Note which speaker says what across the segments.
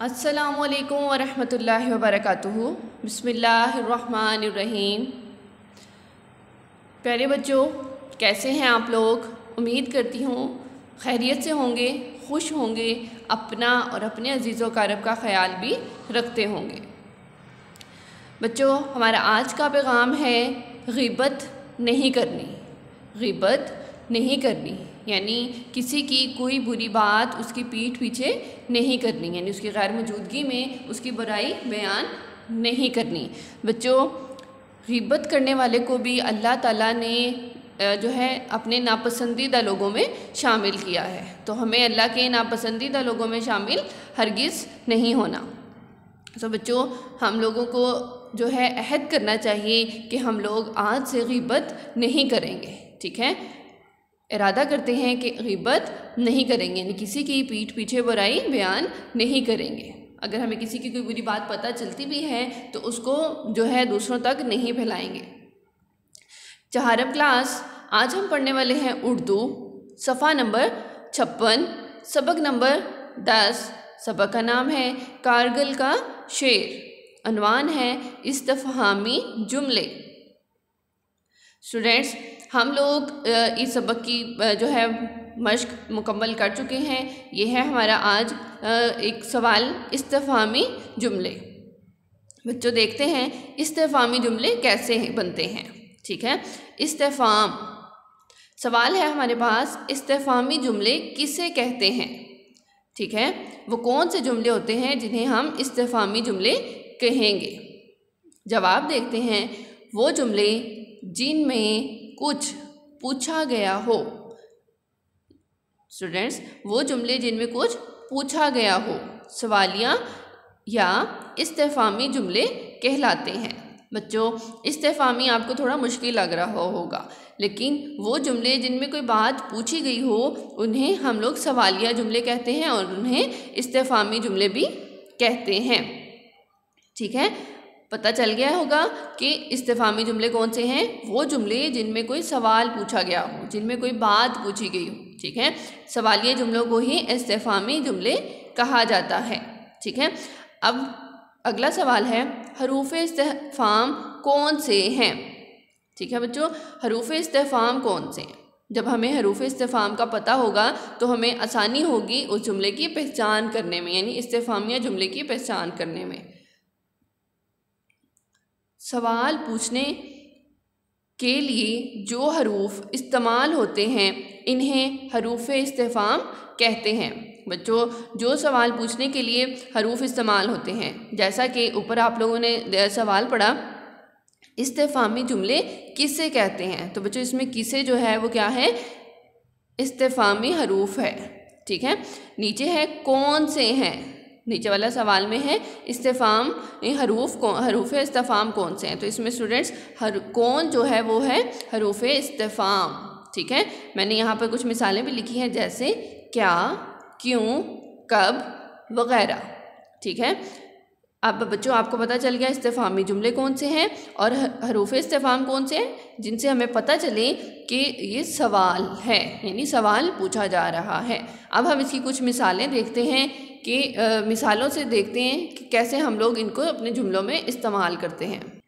Speaker 1: असलकम वरहमल वबरक बसमीम प्यारे बच्चों, कैसे हैं आप लोग? उम्मीद करती हूँ, खैरियत से होंगे, खुश होंगे, अपना और अपने अज़ीज़ कारब का ख्याल भी रखते होंगे। बच्चों, हमारा आज का पैगाम है, गिबत नहीं करनी। गिबत नहीं करनी। यानी किसी की कोई बुरी बात उसकी पीठ पीछे नहीं करनी। यानी उसकी गैर मौजूदगी में उसकी बुराई बयान नहीं करनी। बच्चों गिब्बत करने वाले को भी अल्लाह ताला ने जो है, अपने नापसंदीदा लोगों में शामिल किया है। तो हमें अल्लाह के नापसंदीदा लोगों में शामिल हरगिज़ नहीं होना। सो तो बच्चों, हम लोगों को जो है, अहद करना चाहिए कि हम लोग आज से गिब्बत नहीं करेंगे। ठीक है? इरादा करते हैं कि गिब्बत नहीं करेंगे, यानी किसी की पीठ पीछे बुराई बयान नहीं करेंगे। अगर हमें किसी की कोई बुरी बात पता चलती भी है तो उसको जो है दूसरों तक नहीं फैलाएँगे। चहारम क्लास, आज हम पढ़ने वाले हैं उर्दू, सफ़ा नंबर छप्पन, सबक नंबर दस। सबक का नाम है कारगिल का शेर। अनवान है इस्तफहामी जुमले। स्टूडेंट्स हम लोग इस सबक की जो है, मश्क मुकम्मल कर चुके हैं। ये है हमारा आज एक सवाल इस्तफ़ामी जुमले। बच्चों, देखते हैं इस्तफ़ामी जुमले कैसे बनते हैं। ठीक है? इस्तफ़ाम। सवाल है हमारे पास, इस्तफ़ामी जुमले किसे कहते हैं? ठीक है? वो कौन से जुमले होते हैं जिन्हें हम इस्तफ़ामी जुमले कहेंगे? जवाब देखते हैं, वो जुमले जिनमें कुछ पूछा गया हो। स्टूडेंट्स वो जुमले जिनमें कुछ पूछा गया हो, सवालियाँ या इस्तेफामी जुमले कहलाते हैं। बच्चों, इस्तेफामी आपको थोड़ा मुश्किल लग रहा होगा, लेकिन वो जुमले जिनमें कोई बात पूछी गई हो, उन्हें हम लोग सवालिया जुमले कहते हैं और उन्हें इस्तेफामी जुमले भी कहते हैं। ठीक है? पता चल गया होगा कि इस्तेफामी जुमले कौन से हैं? वो जुमले जिनमें कोई सवाल पूछा गया हो, जिनमें कोई बात पूछी गई हो, ठीक है? सवालिया जुमलों को ही इस्तेफामी जुमले कहा जाता है, ठीक है? अब अगला सवाल है, हरूफ इस्तेफाम कौन से हैं? ठीक है बच्चों, हरूफ इस्तेफाम कौन से हैं? जब हमें हरूफ इस्तेफाम का पता होगा तो हमें आसानी होगी उस जुमले की पहचान करने में, यानी इस्तेफामिया जुमले की पहचान करने में। सवाल पूछने के लिए जो हरूफ इस्तेमाल होते हैं, इन्हें हरूफ इस्तेफ़ाम कहते हैं। बच्चों, जो सवाल पूछने के लिए हरूफ इस्तेमाल होते हैं, जैसा कि ऊपर आप लोगों ने सवाल पढ़ा, इस्तेफ़ामी जुमले किससे कहते हैं? तो बच्चों, इसमें किसे जो है, वो क्या है? इस्तेफ़ामी हरूफ है, ठीक है? नीचे है, कौन से हैं? नीचे वाला सवाल में है, इस्तेफ़ाम हरूफ कौन हरूफ इस्तेफ़ाम कौन से हैं? तो इसमें स्टूडेंट्स हर, कौन जो है वो है हरूफ इस्तेफ़ाम, ठीक है? मैंने यहाँ पर कुछ मिसालें भी लिखी हैं, जैसे क्या, क्यों, कब, वगैरह, ठीक है? अब बच्चों आपको पता चल गया इस्तेफामी जुमले कौन से हैं और हरूफ इस्तेफाम कौन से हैं जिनसे हमें पता चले कि ये सवाल है यानी सवाल पूछा जा रहा है। अब हम इसकी कुछ मिसालें देखते हैं कि आ, मिसालों से देखते हैं कि कैसे हम लोग इनको अपने जुमलों में इस्तेमाल करते हैं।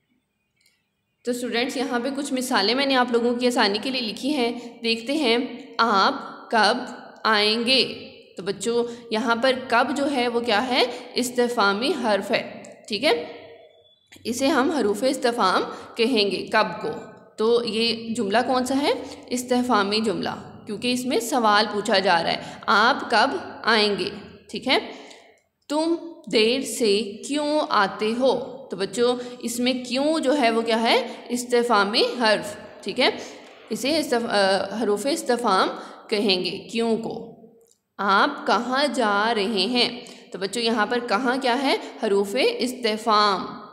Speaker 1: तो स्टूडेंट्स यहाँ पे कुछ मिसालें मैंने आप लोगों की आसानी के लिए लिखी हैं। देखते हैं आप कब आएँगे? तो बच्चों, यहाँ पर कब जो है वो क्या है? इस्तेफामी हर्फ है, ठीक है? इसे हम हरूफ इस्तेफाम कहेंगे, कब को? तो ये जुमला कौन सा है? इस्तेफामी जुमला, क्योंकि इसमें सवाल पूछा जा रहा है, आप कब आएँगे, ठीक है? तुम देर से क्यों आते हो? तो बच्चों, इसमें क्यों जो है वो क्या है? इस्तेफामी हर्फ, ठीक है? इसे हरूफ इस्तेफाम कहेंगे, क्यों को? आप कहाँ जा रहे हैं? तो बच्चों, यहाँ पर कहाँ क्या है? हरूफ इस्तेफ़ाम।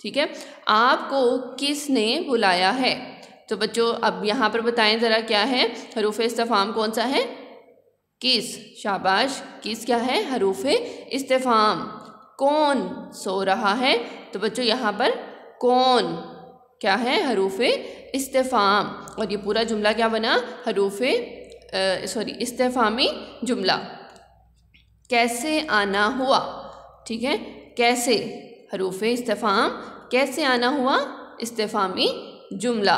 Speaker 1: ठीक है? आपको किसने बुलाया है? तो बच्चों, अब यहाँ पर बताएँ ज़रा क्या है? हरूफ इस्तेफ़ाम कौन सा है? किस? शाबाश! किस क्या है? हरूफ इस्तेफ़ाम। कौन सो रहा है? तो बच्चों, यहाँ पर कौन क्या है? हरूफ इस्तेफ़ाम। और ये पूरा जुमला क्या बना? हरूफ सॉरी इस्तेफामी जुमला। कैसे आना हुआ? ठीक है? कैसे? हरूफ इस्तफ़ाम। कैसे आना हुआ? इस्तफ़ामी जुमला।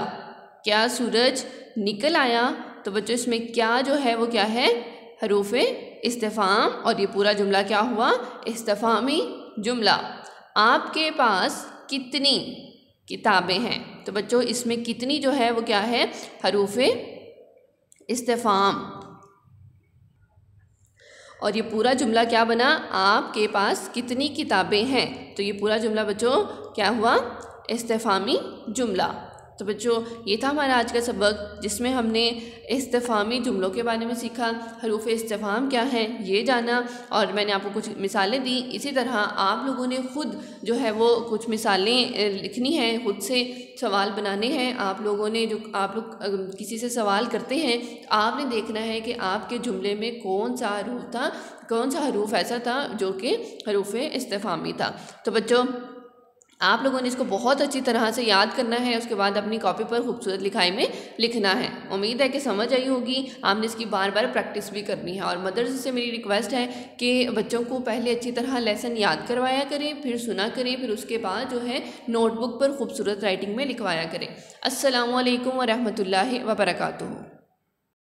Speaker 1: क्या सूरज निकल आया? तो बच्चों, इसमें क्या जो है, वो क्या है? हरूफ इस्तफ़ाम। और ये पूरा जुमला क्या हुआ? इस्तफ़ामी जुमला। आपके पास कितनी किताबें हैं? तो बच्चों, इसमें कितनी जो है, वो क्या है? हरूफ इस्तफ़ाम। और ये पूरा जुमला क्या बना? आपके पास कितनी किताबें हैं? तो ये पूरा जुमला बच्चों, क्या हुआ? इस्तेफामी जुमला। तो बच्चों, ये था हमारा आज का सबक, जिसमें हमने इस्तफ़ामी जुमलों के बारे में सीखा, हरूफ इस्तफ़ाम क्या है, ये जाना, और मैंने आपको कुछ मिसालें दी। इसी तरह आप लोगों ने ख़ुद जो है वो कुछ मिसालें लिखनी हैं, ख़ुद से सवाल बनाने हैं। आप लोगों ने जो, आप लोग किसी से सवाल करते हैं, आपने देखना है कि आपके जुमले में कौन सा हरूफ था, कौन सा हरूफ ऐसा था, जो कि हरूफ इस्तफ़ामी था। तो बच्चों आप लोगों ने इसको बहुत अच्छी तरह से याद करना है, उसके बाद अपनी कॉपी पर खूबसूरत लिखाई में लिखना है। उम्मीद है कि समझ आई होगी। आपने इसकी बार बार प्रैक्टिस भी करनी है। और मदर्स से मेरी रिक्वेस्ट है कि बच्चों को पहले अच्छी तरह लेसन याद करवाया करें, फिर सुना करें, फिर उसके बाद जो है नोटबुक पर खूबसूरत राइटिंग में लिखवाया करें। असलकम वरहमल वर्का